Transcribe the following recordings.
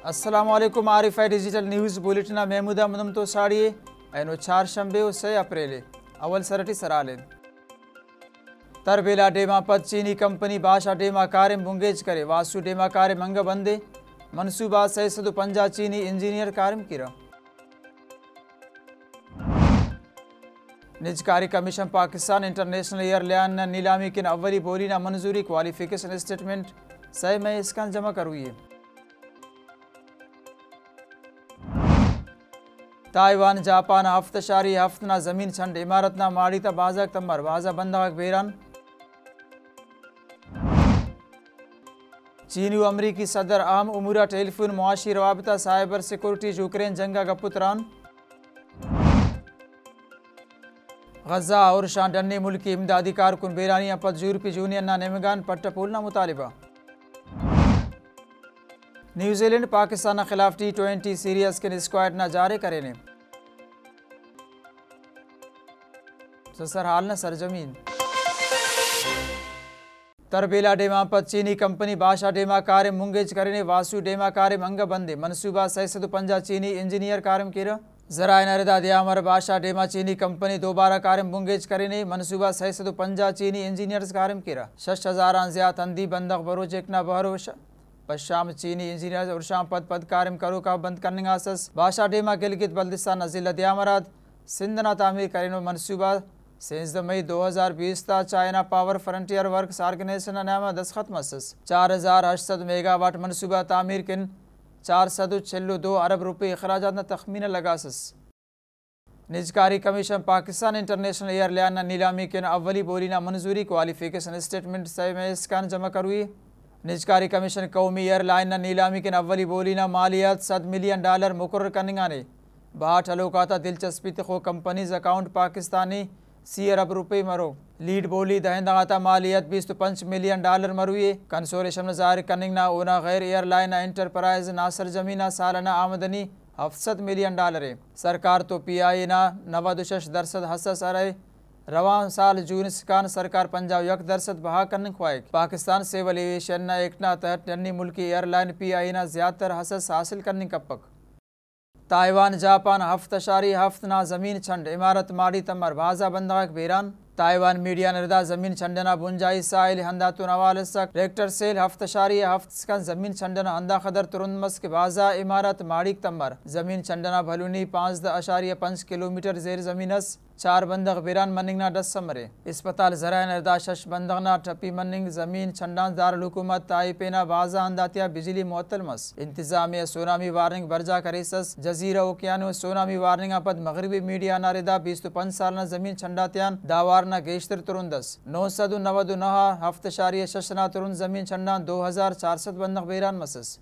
Aslam Arif digital news bulletin Mahmooda मुनम तो साड़िए ऐनो चार शंबे से अप्रैल अवल सरटी सराले तरबेला डेमा पद चीनी कंपनी बाशा डेमा कार्य मुंगेज करे वासु डेमा कार्य मंग बंदे मनसूबा सैसद पंजा चीनी इंजीनियर कार्यम किरा निजकारी कमीशन पाकिस्तान इंटरनेशनल एयरलाइन नीलामी किन अव्वली बोली ना मंजूरी क्वालिफिकेशन स्टेटमेंट सह में इसका जमा करुए ताइवान, जापान, हफ्तशारी, हफ्तना, ज़मीन छंड इमारतना माड़ी त बाजक तमर वाजा, बंदाक बेरान चीनी अमरीकी सदर आम उमूरा, टेलीफोन, मुआशी, रवाबता, साइबर सिक्योरिटी, यूक्रेन, जंगा गपुतरान गजा और डन्नी मुल्क, इमदादी कारकुन बेरानिया पद यूरोपी यूनियन, ना नेमगान, पट्टपोलना मुतालिबा। न्यूजीलैंड पाकिस्तान खिलाफ टी ट्वेंटी सीरीज़ के स्क्वाड ना जारी करें सर, हाल न सरजमीन। तरबेला डेमा पर चीनी कंपनी बादशाह डेमा कार्य मुंगेज करें वासु डेमा कार्य मंग बंदे। मनसूबा सैसद पंजा चीनी इंजीनियर कार्यम किरा। जरा नरदा दियामर बादशाह डेमा चीनी कंपनी दोबारा कार्य मुंगेज करें मनसूबा सैसद पंजा चीनी इंजीनियर्स कार्यम किरा। शश हज़ार ज़्यादा तंदी बंदक बरोजेक न बहरोश पश्चाम चीनी इंजीनियर और शाम पद पद करो का बंद करने आसस बादशाह डेमा गिलगित बल्दिस्तान जिला दियामराद सिंधना तामीर करें मनसूबा। सेंस मई 2020 ता China power frontier works organisation नाम दस्खत मसस। चार हज़ार अठसद मेगावाट मनसूबा तामीर किन। चार सद छल्लु दो अरब रुपये अखराज न तखमीन लगासस निजकारी कमीशन पाकिस्तान इंटरनेशनल एयरलाइन नीलामी किन। अव्वली बोलीना मंजूरी क्वालिफिकेशन स्टेटमेंट सही में स्कैन जमा करुई। निजकारी कमीशन कौमी एयरलाइन नीलामी किन अव्वली बोलीना मालियात सद मिलियन डॉलर मुकर कनिंगाने बाट अलोकाता दिलचस्पी खो कंपनीज अकाउंट पाकिस्तानी सी अरब रुपये मरो लीड बोली दहंदाता मालियत बीस तो पंच मिलियन डॉलर मरुए कंसोरेशन जाहिर कनिंगना ओना गैर एयरलाइन एंटरप्राइज नासर जमीना सालाना आमदनी हफ्सत मिलियन डॉलर है सरकार तो पी आई ना नवादुशश दरसद हसस अरे रवा साल जून कान सरकार पंजाब यक दरसद बहा करने ख्वाहिश पाकिस्तान सिविल एविएशन ना एक ना तहत टन्नी मुल्की एयरलाइन पी आई ना ज़्यादातर हसस हासिल करने कपक ताइवान, जापान हफ्तशारी हफ्तना ज़मीन छंड। इमारत माड़ी तमर। भाजा बंदाक बेरान ताइवान मीडिया निर्दा ज़मीन छंडना बुंजाई साइल हंदा तुनवाल सक। रेक्टर सेल हफ्तशारी हफ्त ज़मीन छंडना हंदा खदर तुरंदमस मस्क। बाजा इमारत माड़ीक तमर। ज़मीन छंडना भलूनी, पाँच द अशारिया पंच किलोमीटर जेर जमीनस चार बंदक बिरान मनिंगना डस समरे अस्पताल जरा निर्दाशश बंदगना टपी मनिंग जमीन छंडान दार हुकूमत ताइपेना बाजा अंदातिया बिजली मुअत्तल मस इंतजामिया सोनामी वार्निंग बरजा करेसस जजीरा ओकियानो सोनामी वार्निंग अपद मगरबी मीडिया नारिदा बीस तो पंच साल जमीन छंडातियान दावारना गेश्तर तुरुंदस नौ सदु नवदु नहा हफ्त शारिय शशना तुरुन जमीन छंडान दो हजार चार सद बंदक बेरान मसस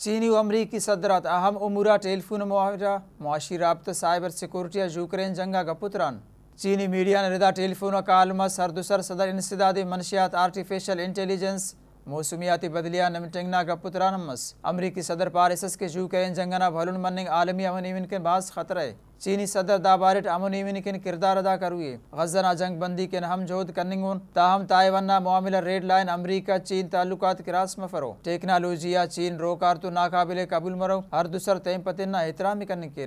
चीनी अमरीकी सदरत अहम उमूरा टेलीफोन मुआवजा, मुआशी रबत, साइबर सिक्योरिटी यूक्रेन जंगा गपुतरान चीनी मीडिया ने रिदा टेलीफोन कालम सरदुसर सदर इंसदादी मनशियात आर्टिफिशल इंटेलिजेंस, मौसमियाती बदलिया नमटिंगना गपुतरानमस अमरीकी सदर पारिसस के यूक्रेन जंगना भलुन मनिंग आलमी अमन इवन के बास खतरा। चीनी सदर दाबारिट अमन इवन के किरदार अदा करुए? गजना जंग बंदी के हम जोद कनिंगुन ताहम ताइवाना मामला रेड लाइन, अमरीका, चीन ताल्लुक के रास में फरो टेक्नोलॉजिया, चीन रोकार तो नाकाबिल कबूल मरो। हर दूसर तेम पतिना एहतरामी करने के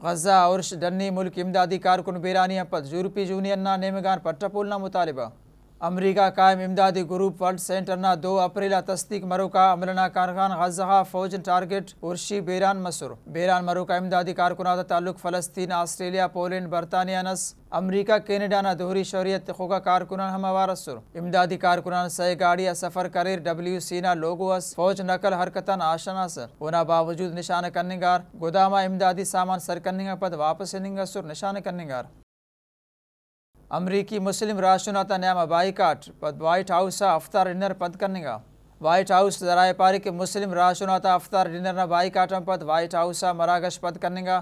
गजा और डन्नी मुल्क इमदादी कारकुन बेरानी पद यूरोपी यूनियन ना नेमगान पट्टापोलना मुतालिबा। अमरीका कायम इमदादी ग्रुप वर्ल्ड सेंटर ना दो अप्रैल तस्दीक मरुका अमलना कारखान गजा फौज टारगेट उर्शी बेरान मसूर। बेरान मरुका इमदादी कारकुना ताल्लुक फ़लस्तीन ऑस्ट्रेलिया पोलैंड, बरतानिया, नस अमरीका, कैनेडा ना दोहरी शरीयत खुगा कारकुनान हम वारसुर इमदादी कारकुनान सही गाड़िया सफ़र करे डब्ल्यू सी ना अस फौज नकल हरकतन आशना सर उना बावजूद निशान करनेगार गोदामा इमदादी सामान सर पद वापस सुर निशान करनेगार अमरीकी मुस्लिम राष्ट्रनाता न्याम बाईकाट वाइट हाउस अफ्तार डिनर पद करनेगा वाइट हाउस जराए पारी के मुस्लिम राष्ट्रनाता अफ्तार डिनर न बाईकाट पद वाइट हाउस मरागश पद करनेगा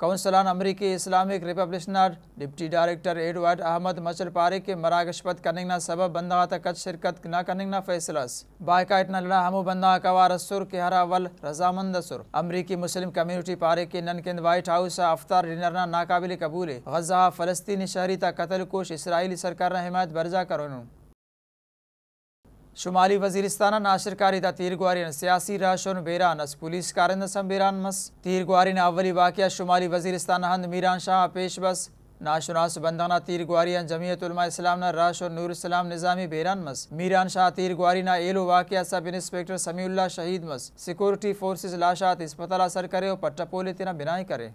कौंसलान अमरीकी इस्लामिक रिपब्लिशनर डिप्टी डायरेक्टर एडवर्ड अहमद मचल पारे के मरागशपत कनिंगना सबब बंदा तक शिरकत न कनिंगना फैसलास बायकाट लड़ा हमू बंदा कवार सुर के हरा वल रजामंद सुर। अमरीकी मुस्लिम कम्युनिटी पारे के ननकिन वाइट हाउस अफ्तार डिनर नाकाबिल कबूले। गजा फलस्तीनी शहरी तक कतल कोश इसराइली सरकार ने हिमायत बर्जा करो शुमाली वजीरिस्तान नाशिरकारी दा तीरगुआरी सियासी राशोन बेरानस पुलिस कारंद सम बेरान मस। तीरगुआरी अवली वाक़ शुमाली वजीरिस्तान हंद मीरान शाह पेश बस। नाशुनास बंदाना तीर ग्वारिया जमीयत इस्लाम राश और नूर इस्लाम निज़ामी बेरान मस। मीरान शाह तीर ग्वारीना एलो वाक़ सब इंस्पेक्टर समीउल्ला शहीद मस। सिक्योरिटी फोर्सेस लाशात अस्पताल सर करे और पट्टपोले तिना बिनाई करे।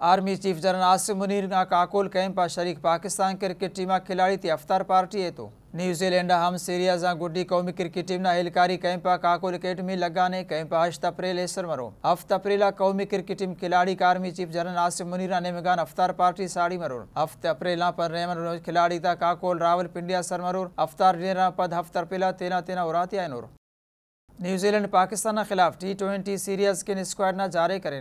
Army chief general Asim Munir Kakul camp शरीक पाकिस्तान क्रिकेट टीम खिलाड़ी थी अफ्तार पार्टी है तो। सीरिया सां गुडी क़ौमी क्रिकेट टीम हेलकारी कैंप काकोल अकेडमी लगाने कैंप हश्त अप्रैल एसर मरो हफ्त अप्रैल क़ौमी क्रिकेट टीम खिलाड़ी आर्मी चीफ जनरल आसिम मुनीरा नेमगान अफ्तार पार्टी साड़ी मरोर हफ्त अप्रैल पर रेमन खिलाड़ी था काकोल, रावल पिंडिया सर मरोर अफ्तार डेरा पद हफ्त अप्रैल तेरह तेरह उराती आयनूर न्यूजीलैंड पाकिस्तान खिलाफ टी ट्वेंटी सीरीज़ के स्क्वाड न जारी करें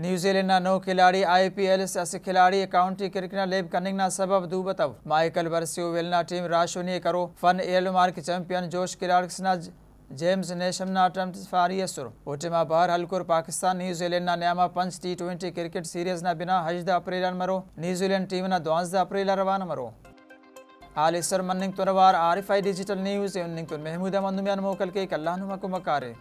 न्यूजीलैंड नौ खिलाड़ी, आईपीएल से खिलाड़ी, काउंटी क्रिकेट लेब कनिंग सबब दू बतव माइकल वर्सियो वेलना टीम राशोनी करो। फन एल मार्क चैंपियन जोश किलार्क्सना जेम्स नेशमना ट्रंप फारियसुर ओटेमा बहर हलकुर पाकिस्तान, न्यूजीलैंड न्यामा पंच टी ट्वेंटी क्रिकेट सीरीज़ न बिना हजद अप्रैल मरो। न्यूजीलैंड टीम न द्वांसद अप्रैल रवाना मरो। हाल इसर मनिंग तुनवार आरिफाई डिजिटल न्यूज़, उन्निंग तुन महमूद मंदुमियान मोकल के कल्लानुमा को मकारे